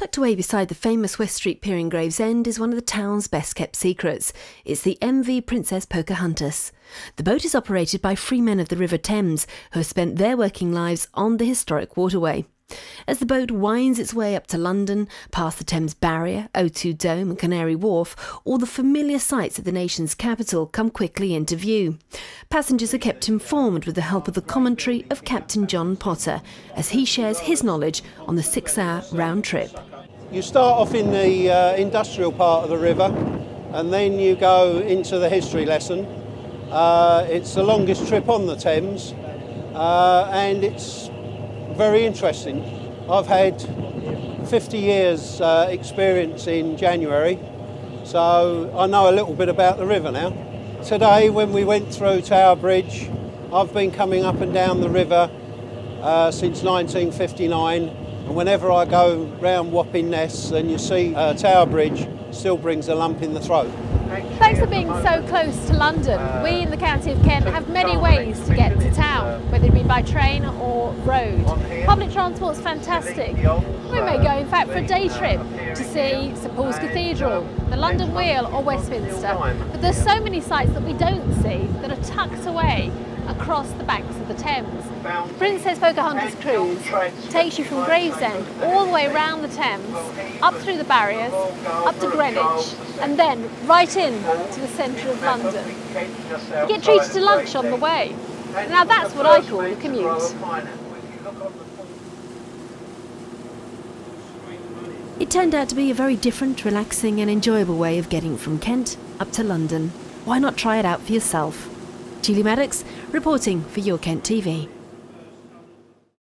Tucked away beside the famous West Street Pier in Gravesend is one of the town's best kept secrets. It's the MV Princess Pocahontas. The boat is operated by free men of the River Thames who have spent their working lives on the historic waterway. As the boat winds its way up to London, past the Thames Barrier, O2 Dome, and Canary Wharf, all the familiar sights of the nation's capital come quickly into view. Passengers are kept informed with the help of the commentary of Captain John Potter as he shares his knowledge on the six hour round trip. You start off in the uh, industrial part of the river and then you go into the history lesson. Uh, it's the longest trip on the Thames uh, and it's very interesting. I've had 50 years uh, experience in January, so I know a little bit about the river now. Today, when we went through Tower Bridge, I've been coming up and down the river uh, since 1959, and whenever I go round Wapping Ness and you see uh, Tower Bridge, still brings a lump in the throat. Thanks for being so close to London. We in the County of Kent have many ways to get to town, whether it be by train or road. Public transport's fantastic. We may go in fact for a day trip to see St Paul's Cathedral, the London Wheel or Westminster. But there's so many sites that we don't see that are tucked away across the banks of the Thames. Princess Pocahontas Cruise takes you from Gravesend all the way around the Thames, up through the barriers, up to Greenwich, and then right in to the centre of London. You get treated to lunch on the way. Now that's what I call a commute. It turned out to be a very different, relaxing, and enjoyable way of getting from Kent up to London. Why not try it out for yourself? Julie Maddocks reporting for Your Kent TV.